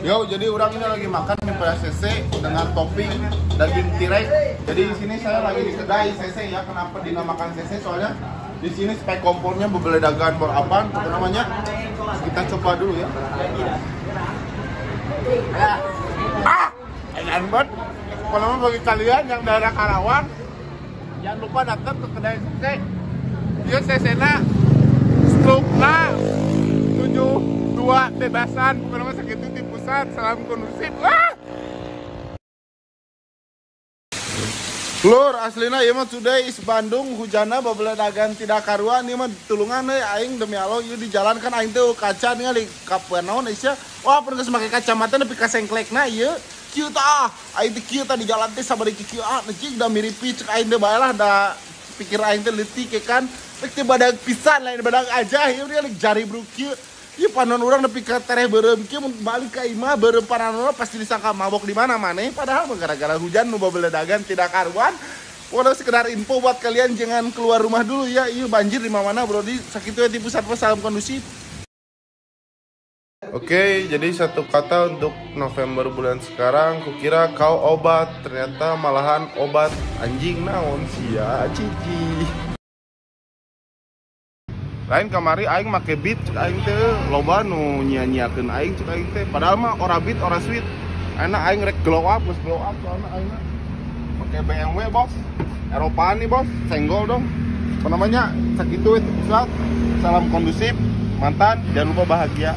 Yo, jadi orang ini lagi makan di PSCC dengan topping daging tirai. Jadi di sini saya lagi di kedai CC ya. Kenapa dinamakan CC? Soalnya di sini spek kompornya berbeledagan ber apa? Namanya? Kita coba dulu ya. Ah, enak banget. Kalau bagi kalian yang daerah Karawang, jangan lupa datang ke kedai CC. Dia CC na, tujuh dua bebasan bukan nama pusat salam kondusif. Wah! Lur, aslina ieu mah today is Bandung hujana babeledagan tidak karuan ieu mah tulungan euy aing demi Allah ieu di jalan kan aing teh kaca ningali kapuan naon isya wah pernah geus make kacamata nepi ka sengklekna ieu. Kieu tah aing teh kieu tah di jalan teh sabari kieu ah cik da mirip cek aing teh bae lah da pikir aing teh leutik kan. Teh badag pisan lain badag aja ieu jari bro kieu Iya panon orang nepi ka tereh berem balik ka imah berem panon pasti disangka mabok di mana maneh. Padahal gara-gara hujan nu babeledagan tidak karuan. Walau sekedar info buat kalian jangan keluar rumah dulu ya. Iya banjir di mana bro. Di sakit di pusat salam kondusif. Oke, jadi satu kata untuk November bulan sekarang, kukira kau obat, ternyata malahan obat anjing naon sia cici lain kamari aing make beat aing teh loba nu nyanyiakeun aing cek aing teh. Padahal mah ora beat ora sweet. Enak aing rek glow up geus glow up soalnya aing pakai BMW bos. Eropaan nih bos. Senggol dong. Apa namanya? Sakit itu salam kondusif mantan jangan lupa bahagia